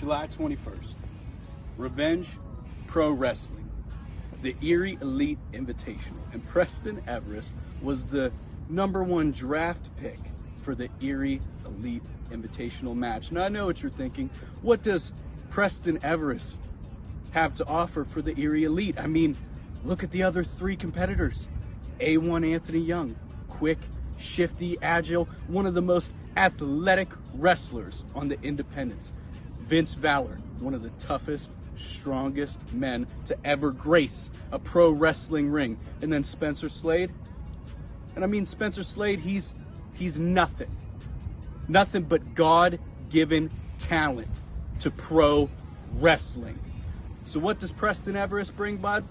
July 21st. Revenge Pro Wrestling. The Erie Elite Invitational. And Preston Everest was the number one draft pick for the Erie Elite Invitational match. Now I know what you're thinking. What does Preston Everest have to offer for the Erie Elite? I mean, look at the other three competitors. A1 Anthony Young, quick, shifty, agile, one of the most athletic wrestlers on the independents. Vince Valor, one of the toughest, strongest men to ever grace a pro wrestling ring. And then Spencer Slade. And I mean Spencer Slade, he's he's nothing. Nothing but God-given talent to pro wrestling. So what does Preston Everest bring, bud?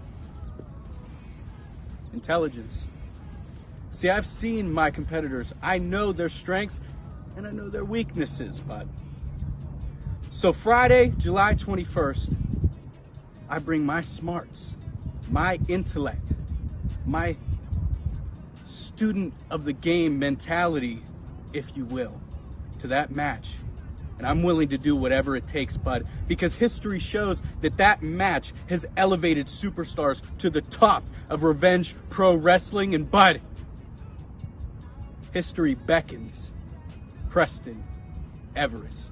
Intelligence. See, I've seen my competitors. I know their strengths and I know their weaknesses, bud. So Friday, July 21st, I bring my smarts, my intellect, my student of the game mentality, if you will, to that match. And I'm willing to do whatever it takes, bud, because history shows that that match has elevated superstars to the top of revenge pro wrestling. And, bud, history beckons Preston Everest.